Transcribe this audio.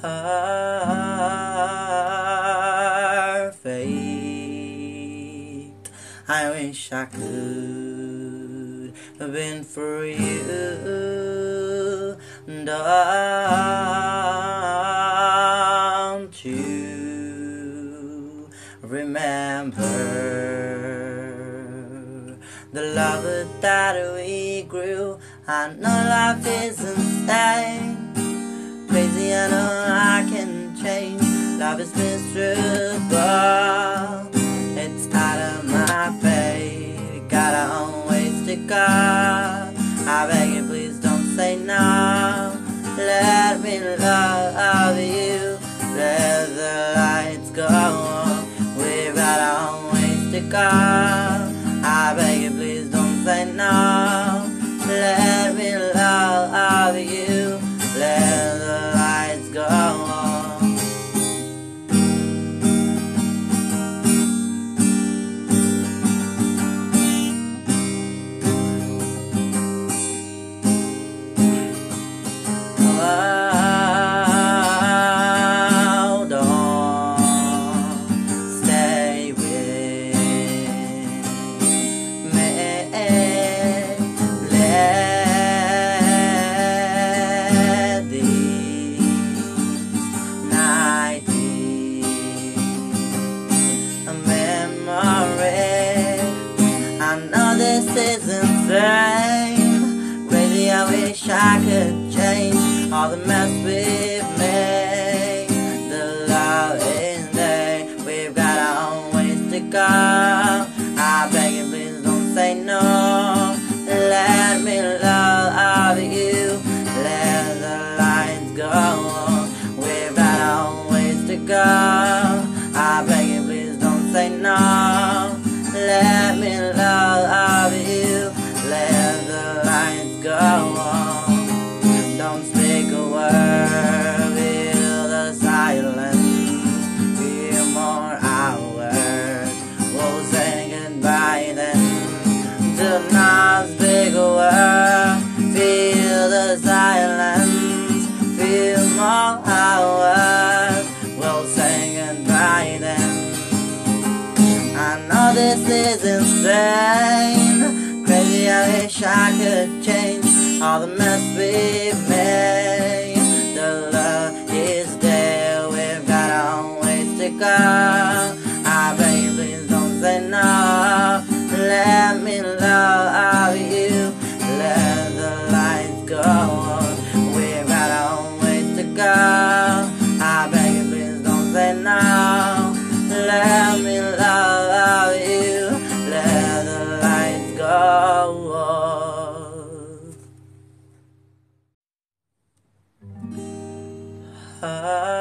perfect. I wish I could have been for you. Don't you remember the love that we grew? I know life isn't insane. Love is miserable. It's out of my fate. Got our own ways to go. I beg you, please don't say no. Let me love you. Let the lights go on. We've got our own ways to go. I beg you, please don't say no. This is insane. Crazy, I wish I could change all the mess we've made. The love is there. We've got our own ways to go. This is insane. Crazy, I wish I could change all the mess we've made. The love is there, we've got our ways to go. I beg please don't say no. Let me love you. Let the lights go on. We've got our ways to go. On.